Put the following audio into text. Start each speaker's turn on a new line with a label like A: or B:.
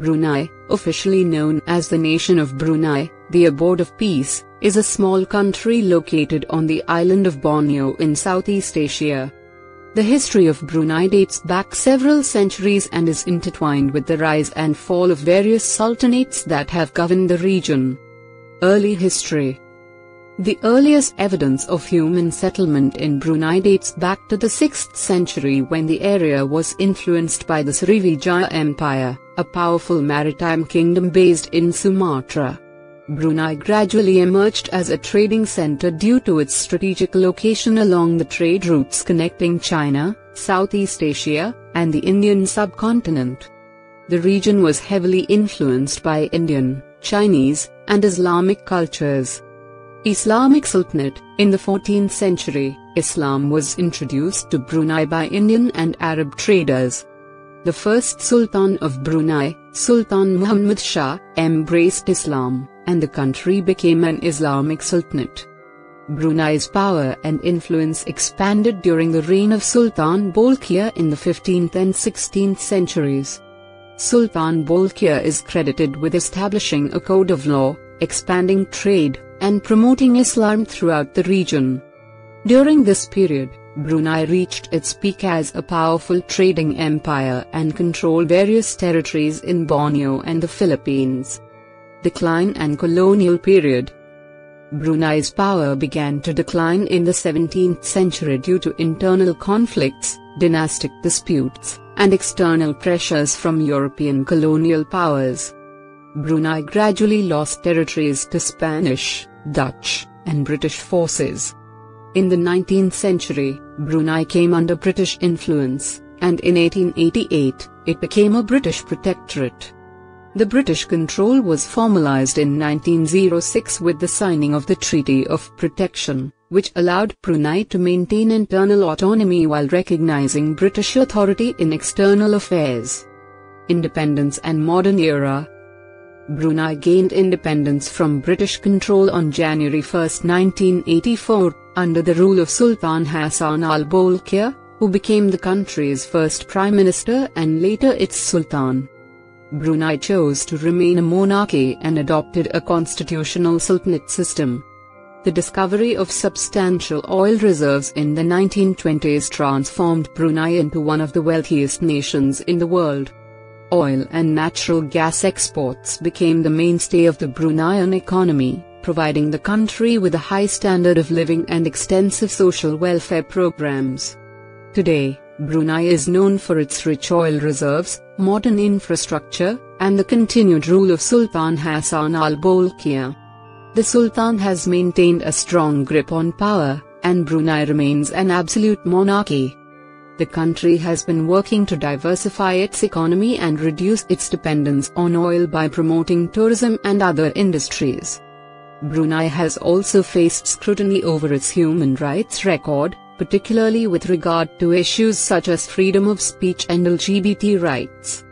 A: Brunei, officially known as the Nation of Brunei, the abode of peace, is a small country located on the island of Borneo in Southeast Asia. The history of Brunei dates back several centuries and is intertwined with the rise and fall of various sultanates that have governed the region. Early history The earliest evidence of human settlement in Brunei dates back to the 6th century when the area was influenced by the Srivijaya Empire, a powerful maritime kingdom based in Sumatra. Brunei gradually emerged as a trading center due to its strategic location along the trade routes connecting China, Southeast Asia, and the Indian subcontinent. The region was heavily influenced by Indian, Chinese, and Islamic cultures. Islamic Sultanate In the 14th century, Islam was introduced to Brunei by Indian and Arab traders. The first Sultan of Brunei, Sultan Muhammad Shah, embraced Islam and the country became an Islamic sultanate. Brunei's power and influence expanded during the reign of Sultan Bolkiah in the 15th and 16th centuries. Sultan Bolkiah is credited with establishing a code of law, expanding trade, and promoting Islam throughout the region. During this period, Brunei reached its peak as a powerful trading empire and controlled various territories in Borneo and the Philippines. Decline and Colonial Period Brunei's power began to decline in the 17th century due to internal conflicts, dynastic disputes, and external pressures from European colonial powers. Brunei gradually lost territories to Spanish, Dutch, and British forces. In the 19th century, Brunei came under British influence, and in 1888, it became a British protectorate. The British control was formalized in 1906 with the signing of the Treaty of Protection, which allowed Brunei to maintain internal autonomy while recognizing British authority in external affairs. Independence and Modern Era Brunei gained independence from British control on January 1, 1984, under the rule of Sultan Hassanal Bolkiah, who became the country's first prime minister and later its sultan. Brunei chose to remain a monarchy and adopted a constitutional sultanate system. The discovery of substantial oil reserves in the 1920s transformed Brunei into one of the wealthiest nations in the world. Oil and natural gas exports became the mainstay of the Bruneian economy, providing the country with a high standard of living and extensive social welfare programs. Today, Brunei is known for its rich oil reserves, modern infrastructure, and the continued rule of Sultan Hassanal Bolkiah. The Sultan has maintained a strong grip on power, and Brunei remains an absolute monarchy. The country has been working to diversify its economy and reduce its dependence on oil by promoting tourism and other industries. Brunei has also faced scrutiny over its human rights record, particularly with regard to issues such as freedom of speech and LGBT rights.